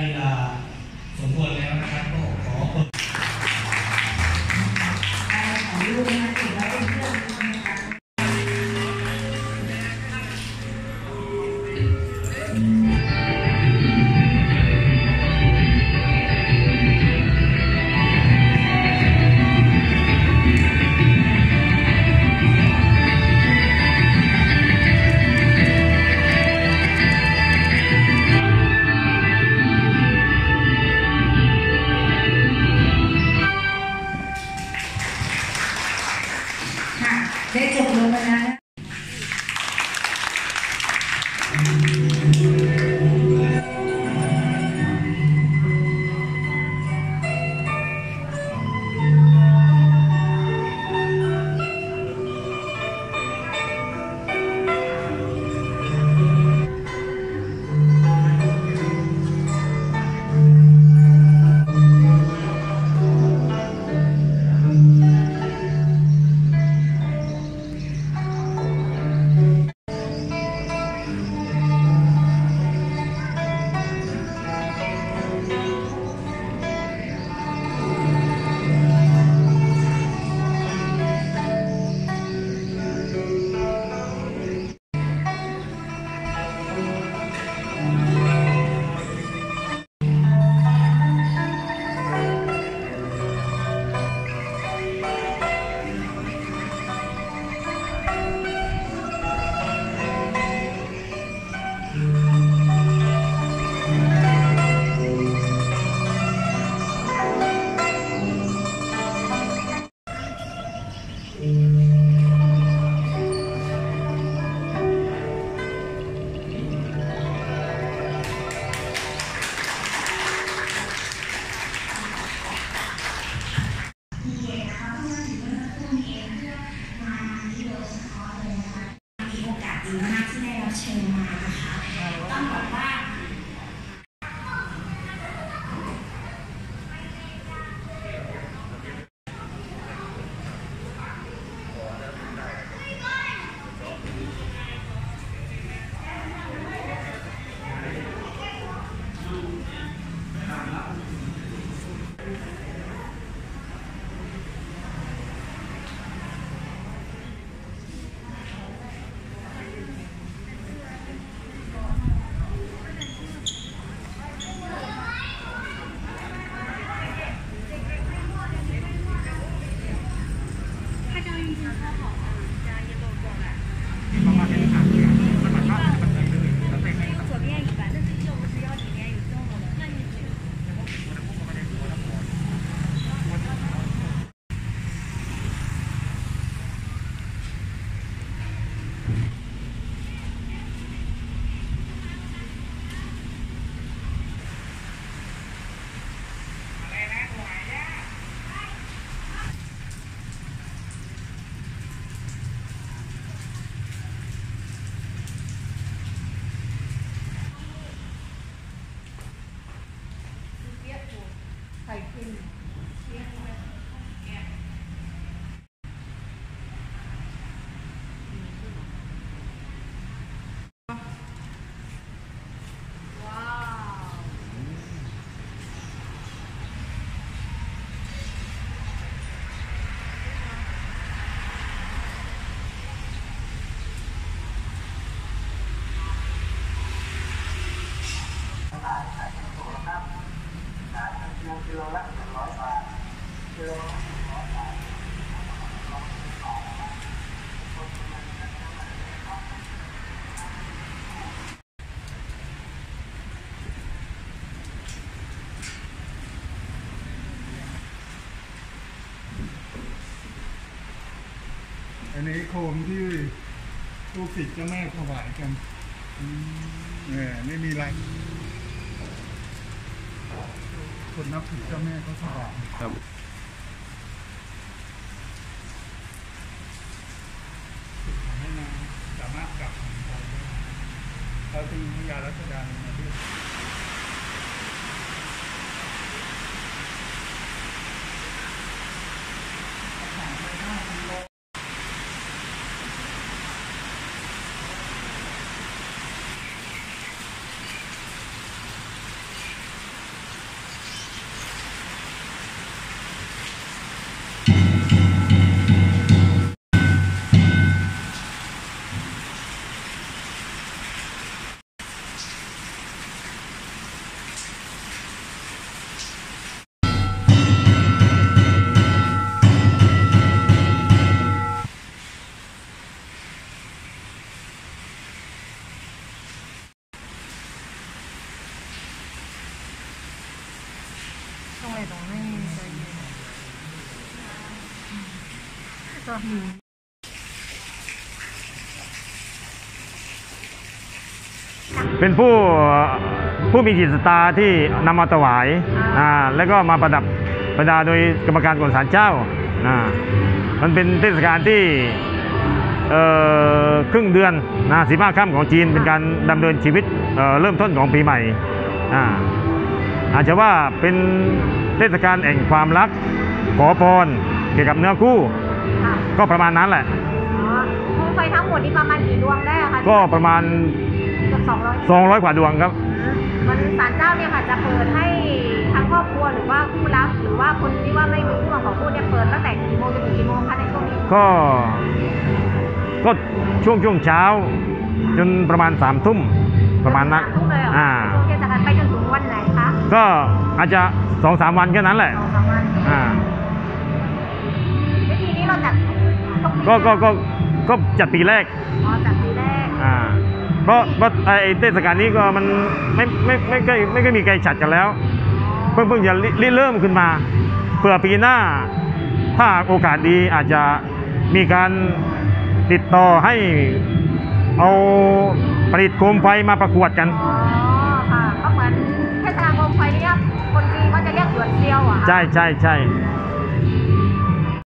Uh, 再见，朋友们。 มากที่ได้รับเชิญมานะคะต้องบอกว่า ขายเป็นตัวครับขายเป็นกิโลกิโละหนึ่งร้อยบาทกิโลละหนึ่งร้อยบาทอันนี้โคมที่ลูกศิษย์เจ้าแม่ถวายกัน เออไม่มีไร คนนับถือเจ้าแม่เขาถวายครับให้นางสามารถกลับของไปได้เราตีพญารัชดาลงมาด้วย ก็มีเป็นผู้ผู้มีจิตศรัทธาที่นำมาถวายอ่าแล้วก็มาประดับประดาโดยกรรมการกวนศาลเจ้าอ่ามันเป็นเทศกาลที่เอ่อครึ่งเดือนนะสิบห้าค่ำของจีนเป็นการดำเนินชีวิตเอ่อเริ่มต้นของปีใหม่อ่าอาจจะว่าเป็นเทศกาลแห่งความรักขอพรเกี่ยวกับเนื้อคู่ ค่ะก็ประมาณนั้นแหละ อ๋อโคมไฟทั้งหมดนี่ประมาณกี่ดวงได้อะคะก็ประมาณ เกือบสองร้อย200 กว่าดวงครับ วันศาลเจ้าเนี่ยค่ะจะเปิดให้ทั้งครอบครัวหรือว่าคู่รักหรือว่าคนที่ว่าไม่มีคู่ของคู่เนี่ยเปิดตั้งแต่กี่โมงจนถึงกี่โมงคะในช่วงนี้ก็ ก็ช่วงช่วงเช้า จนประมาณสามทุ่มประมาณนั้น สทุ่มเลยเหรออ่าช่วงเทศกาลไปจนถึงวันไหนคะก็อาจจะสองสามวันแค่นั้นแหละ สองสามวัน อ่า กปีก็ก็ก็ก็จัดปีแรกอ๋อจัดปีแรกอ่าเพราะเพราะไอ้เทศกาลนี้ก็มันไม่ไม่ไม่ไม่ไม่ไม่มีใครจัดกันแล้ว เพิ่งเพิ่งจะริริเริ่มขึ้นมาเผื่อปีหน้า ถ้าโอกาสดีอาจจะมีการติดต่อให้เอาผลิตโคมไฟมาประกวดกัน อ๋อค่ะก็เหมือนเทศกาลโคมไฟเนี่ยคนจีนเขาจะเรียกหยวนเซียวอะใช่ใช่ใช่อ